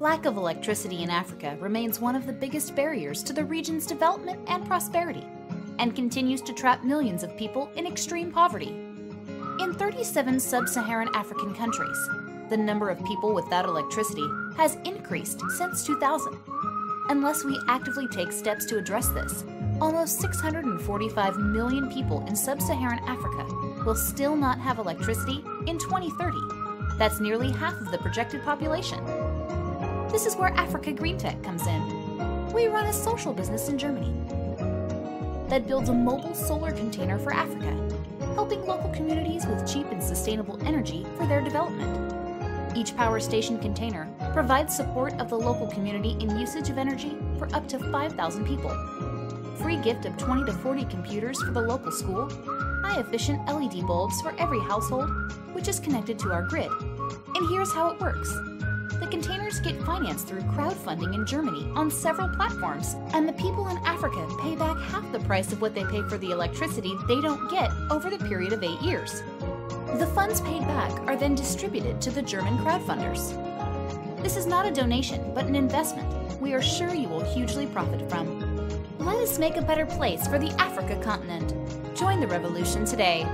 Lack of electricity in Africa remains one of the biggest barriers to the region's development and prosperity, and continues to trap millions of people in extreme poverty. In 37 sub Saharan African countries, the number of people without electricity has increased since 2000. Unless we actively take steps to address this, almost 645 million people in sub Saharan Africa will still not have electricity in 2030. That's nearly half of the projected population. This is where Africa GreenTec comes in. We run a social business in Germany that builds a mobile solar container for Africa, helping local communities with cheap and sustainable energy for their development. Each power station container provides support of the local community in usage of energy for up to 5,000 people. Free gift of 20 to 40 computers for the local school, high efficient LED bulbs for every household, which is connected to our grid. And here's how it works. The containers get financed through crowdfunding in Germany on several platforms, and the people in Africa pay back half the price of what they pay for the electricity they don't get over the period of eight years. The funds paid back are then distributed to the German crowdfunders. This is not a donation, but an investment we are sure you will hugely profit from. Let us make a better place for the Africa continent. Join the revolution today.